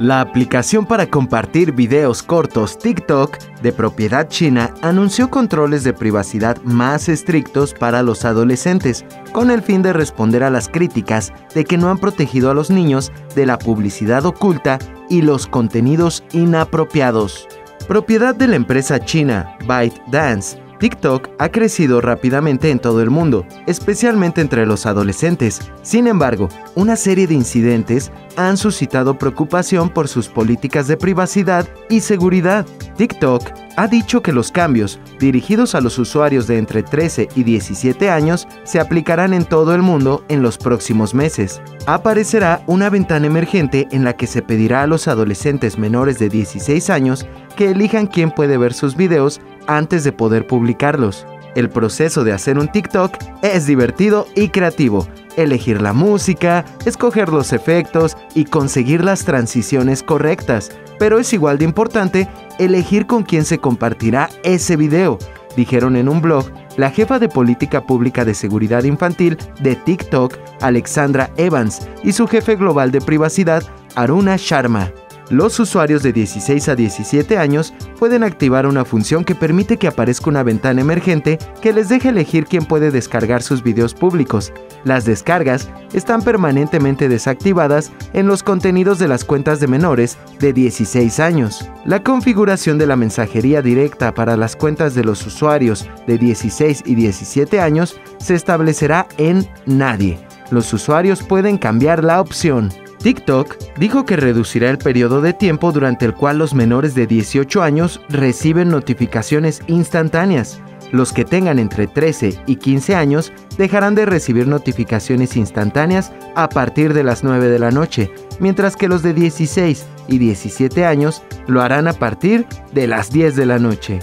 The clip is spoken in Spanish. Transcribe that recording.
La aplicación para compartir videos cortos TikTok de propiedad china anunció controles de privacidad más estrictos para los adolescentes, con el fin de responder a las críticas de que no han protegido a los niños de la publicidad oculta y los contenidos inapropiados. Propiedad de la empresa china ByteDance, TikTok ha crecido rápidamente en todo el mundo, especialmente entre los adolescentes. Sin embargo, una serie de incidentes han suscitado preocupación por sus políticas de privacidad y seguridad. TikTok ha dicho que los cambios dirigidos a los usuarios de entre 13 y 17 años se aplicarán en todo el mundo en los próximos meses. Aparecerá una ventana emergente en la que se pedirá a los adolescentes menores de 16 años que elijan quién puede ver sus videos antes de poder publicarlos. El proceso de hacer un TikTok es divertido y creativo. Elegir la música, escoger los efectos y conseguir las transiciones correctas. Pero es igual de importante elegir con quién se compartirá ese video, dijeron en un blog la jefa de política pública de seguridad infantil de TikTok, Alexandra Evans, y su jefe global de privacidad, Aruna Sharma. Los usuarios de 16 a 17 años pueden activar una función que permite que aparezca una ventana emergente que les deje elegir quién puede descargar sus videos públicos. Las descargas están permanentemente desactivadas en los contenidos de las cuentas de menores de 16 años. La configuración de la mensajería directa para las cuentas de los usuarios de 16 y 17 años se establecerá en Nadie. Los usuarios pueden cambiar la opción. TikTok dijo que reducirá el periodo de tiempo durante el cual los menores de 18 años reciben notificaciones instantáneas. Los que tengan entre 13 y 15 años dejarán de recibir notificaciones instantáneas a partir de las 9 de la noche, mientras que los de 16 y 17 años lo harán a partir de las 10 de la noche.